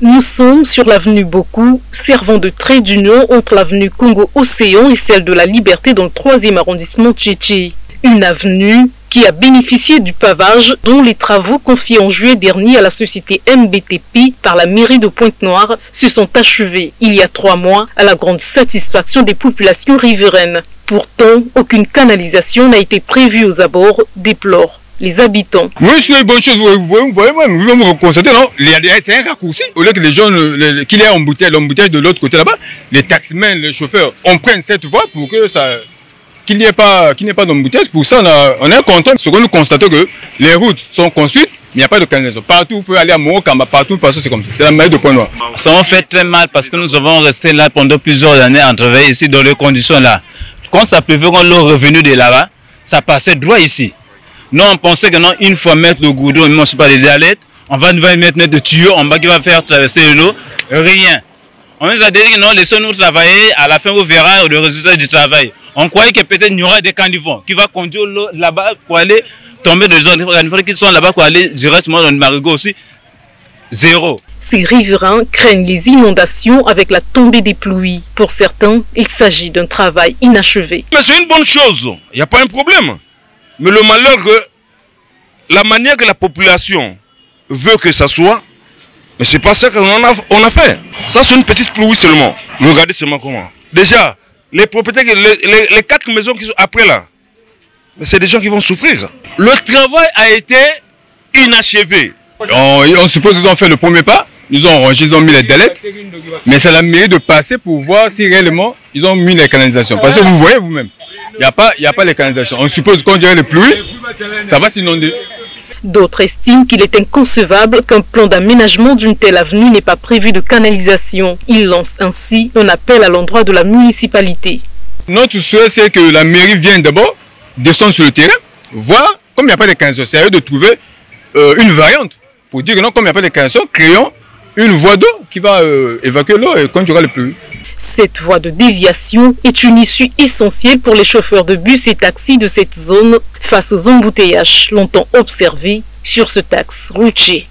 Nous sommes sur l'avenue Boku, servant de trait d'union entre l'avenue Congo-Océan et celle de la Liberté dans le 3e arrondissement Tchétché. Une avenue qui a bénéficié du pavage dont les travaux confiés en juillet dernier à la société MBTP par la mairie de Pointe-Noire se sont achevés il y a trois mois à la grande satisfaction des populations riveraines. Pourtant, aucune canalisation n'a été prévue aux abords, déplorent les habitants. Oui, c'est une bonne chose. Vous voyez, vous même, vous constatez, non? C'est un raccourci. Au lieu que les gens, qu'il y ait l'embouteillage de l'autre côté là-bas, les taximens, les chauffeurs, on prenne cette voie pour que ça qu'il n'y ait pas, qu'il n'y ait pas d'embouteillage. Pour ça, on, est content. Ce que nous constatons que les routes sont construites, mais il n'y a pas de canalisation. Partout, vous pouvez aller à Morokamba, partout, parce que c'est comme ça. C'est la meilleure de Point Noir. Ça m'a fait très mal parce que nous avons resté là pendant plusieurs années à travailler ici dans les conditions là. Quand ça pleuvait, quand l'eau revenu de là-bas, ça passait droit ici. Nous, on pensait que non, une fois mettre le goudron, ne pas les galettes, on va nous mettre des tuyaux en bas qui va faire traverser l'eau. Rien. On nous a dit que non, laissons-nous travailler, à la fin, on verra le résultat du travail. On croyait que peut-être il y aura des canivons qui vont conduire l'eau là-bas pour aller tomber dans les zones qui sont là-bas pour aller directement dans le marigot aussi. Zéro. Ces riverains craignent les inondations avec la tombée des pluies. Pour certains, il s'agit d'un travail inachevé. Mais c'est une bonne chose, il n'y a pas un problème. Mais le malheur que la manière que la population veut que ça soit, mais c'est pas ça qu'on a, fait. Ça, c'est une petite pluie seulement. Regardez seulement comment. Déjà, les propriétaires, les, quatre maisons qui sont après là, c'est des gens qui vont souffrir. Le travail a été inachevé. On, suppose qu'ils ont fait le premier pas, ils ont rangé, ils ont mis les delettes, mais c'est la mairie de passer pour voir si réellement ils ont mis les canalisations. Parce que vous voyez vous-même, il n'y a, pas, a pas les canalisations. On suppose qu'on dirait les pluies, ça va s'inonder. D'autres estiment qu'il est inconcevable qu'un plan d'aménagement d'une telle avenue n'ait pas prévu de canalisation. Ils lancent ainsi un appel à l'endroit de la municipalité. Notre souhait, c'est que la mairie vienne d'abord, descendre sur le terrain, voir, comme il n'y a pas de canalisation, c'est à eux de trouver euh, une variante pour dire que non, comme il n'y a pas de canalisation, créons une voie d'eau qui va euh, évacuer l'eau et conduira le plus. Cette voie de déviation est une issue essentielle pour les chauffeurs de bus et taxis de cette zone face aux embouteillages longtemps observés sur ce taxe routier.